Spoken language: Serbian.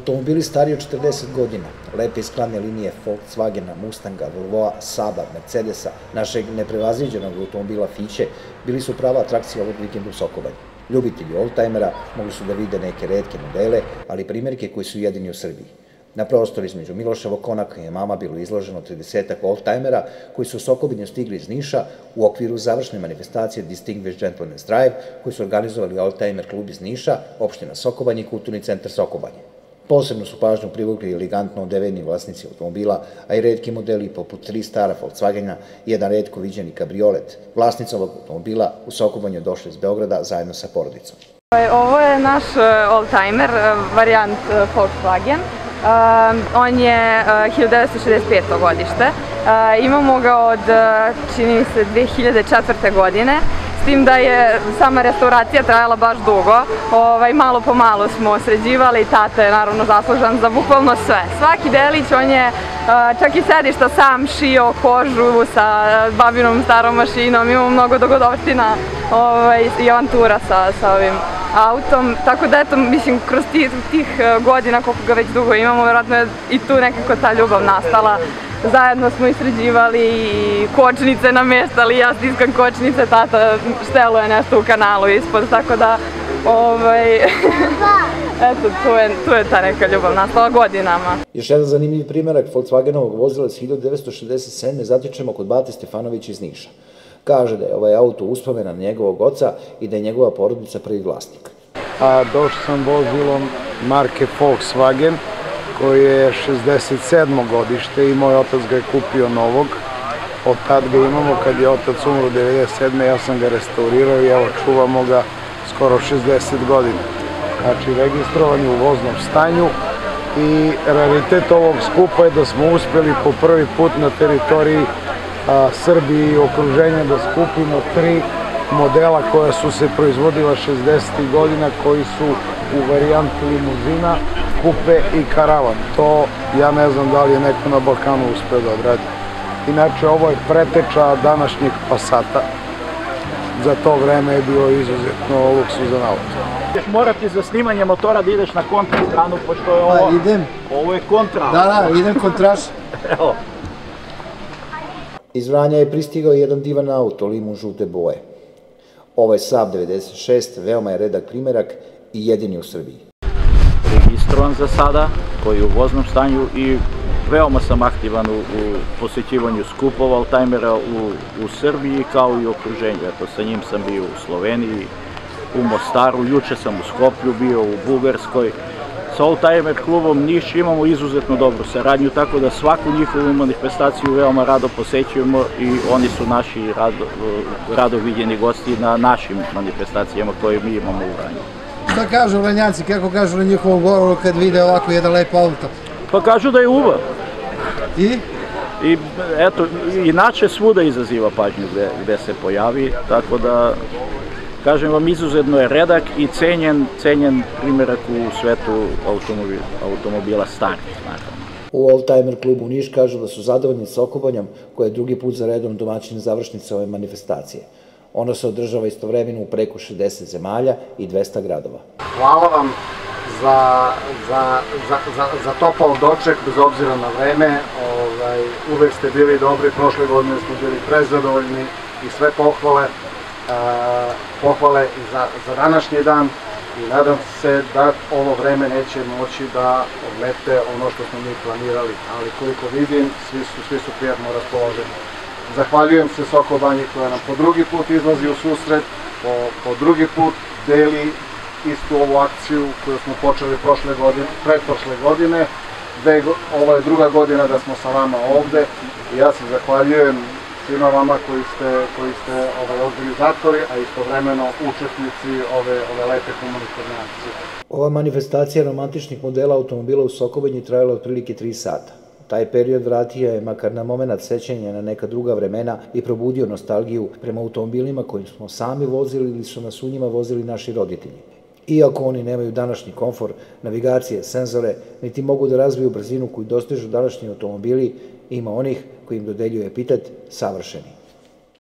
Automobili stariji od 40 godina, lepe iskladne linije Volkswagena, Mustanga, Volvoa, Saba, Mercedesa, našeg neprevaziđenog automobila Fiće, bili su prava atrakcija ovog vikenda u Sokobanju. Ljubitelji oldtimera mogli su da vide neke redke modele, ali primjerke koji su jedini u Srbiji. Na prostoru između Miloševog konaka i mama bilo izloženo 30 oldtimera koji su u Sokobinju stigli iz Niša u okviru završne manifestacije Distinguished Gentleman's Drive koji su organizovali Oldtimer klub iz Niša, opština Sokobanje i kulturni centar Sokobanje. Posebno su pažnju privukli elegantno odeveni vlasnici automobila, a i redki modeli poput tri stara Volkswagena i jedan redko viđeni kabriolet. Vlasnica ovog automobila u Sokobanju došla iz Beograda zajedno sa porodicom. Ovo je naš e, oldtimer, e, varijant e, Volkswagen. On je 1965. godište. Imamo ga od, čini mi se, 2004. godine s tim da je sama restauracija trajala baš dugo. Ovaj, malo po malo smo sređivali, tata je naravno zaslužan za bukvalno sve. Svaki delić, on je čak i sedišta sam šio kožu sa babinom starom mašinom, imamo mnogo dogodovština ovaj, i avantura sa, sa ovim autom, tako da eto, mislim, kroz tih, tih godina koliko ga već dugo imamo, verovatno je i tu nekako ta ljubav nastala zajedno smo isređivali i kočnice nameštali, ja stiskam kočnice, tata šteluje nešto u kanalu ispod, tako da ovaj, eto, tu je, tu je ta neka ljubav nastala godinama. Još jedan zanimljiv primjerak Volkswagenovog vozila iz 1967. zatičemo kod Bate Stefanovića iz Niša. Kaže da je ovaj auto uspomena na njegovog oca i da je njegova porodica prvi vlasnik. A došao sam vozilom marke Volkswagen, koji je 67. godište i moj otac ga je kupio novog. Od tad ga imamo, kad je otac umro 97. ja sam ga restaurirao i evo čuvamo ga skoro 60 godina. Znači registrovan je u voznom stanju i raritet ovog skupa je da smo uspeli po prvi put na teritoriji a, Srbije i okruženja da skupimo tri modela koja su se proizvodila 60. godina koji su u varijanti limuzina kupe i karavan. To ja ne znam da li je neko na Balkanu uspeo da odradi. Inače, ovo je preteča današnjeg Passata. Za to vreme je bio izuzetno luksuzan auto. Morati za snimanje motora da ideš na kontra stranu, pošto je ovo... Pa idem. Ovo je kontra. Da, da, idem kontraš. Evo. Iz Vranja je pristigao jedan divan auto, limun žute boje. Ovo je Saab 96, veoma je redak primerak i jedini u Srbiji registrovan za sada, koji je u voznom stanju i veoma sam aktivan u, posjećivanju skupova Altajmera u, u Srbiji kao i okruženju. Eto, sa njim sam bio u Sloveniji, u Mostaru, juče sam u Skoplju bio, u Bugarskoj. Sa Oldtimer klubom Niš imamo izuzetno dobru saradnju, tako da svaku njihovu manifestaciju veoma rado posećujemo i oni su naši rado, rado vidjeni gosti na našim manifestacijama koje mi imamo u Vranju. Šta kažu Vranjanci, kako kažu na njihovom govoru kad vide ovako jedan lep auto? Pa kažu da je uva. I? I eto, inače svuda izaziva pažnju gde, gde se pojavi, tako da kažem vam, izuzetno je redak i cenjen, cenjen primjerak u svetu automobila, automobila starih, naravno. U Oldtimer klubu Niš kažu da su zadovoljni Sokobanjom, koja je drugi put za redom domaćin završnice ove manifestacije. Ono se održava istovremeno u preko 60 zemalja i 200 gradova. Hvala vam za, za, za, za, za topao doček, bez obzira na vreme. Ovaj, uvek ste bili dobri, prošle godine smo bili prezadovoljni i sve pohvale, pohvale i za, za današnji dan i nadam se da ovo vreme neće moći da omete ono što smo mi planirali, ali koliko vidim, svi su, su prijatno raspoloženi. Zahvaljujem se Soko Banji koja nam po drugi put izlazi u susret, po, drugi put deli istu ovu akciju koju smo počeli prošle godine, godine. Ovo je druga godina da smo sa vama ovde i ja se zahvaljujem svima vama koji ste, koji ste ovaj, organizatori, a istovremeno učesnici ove, ove lepe humanitarne akcije. Ova manifestacija romantičnih modela automobila u Sokobanji trajala otprilike 3 sata. Taj period vratio je makar na moment sećanja na neka druga vremena i probudio nostalgiju prema automobilima kojim smo sami vozili ili su nas u njima vozili naši roditelji. Iako oni nemaju današnji komfor, navigacije, senzore, niti mogu da razviju brzinu koju dostižu današnji automobili, ima onih koji im dodeljuju epitet savršeni.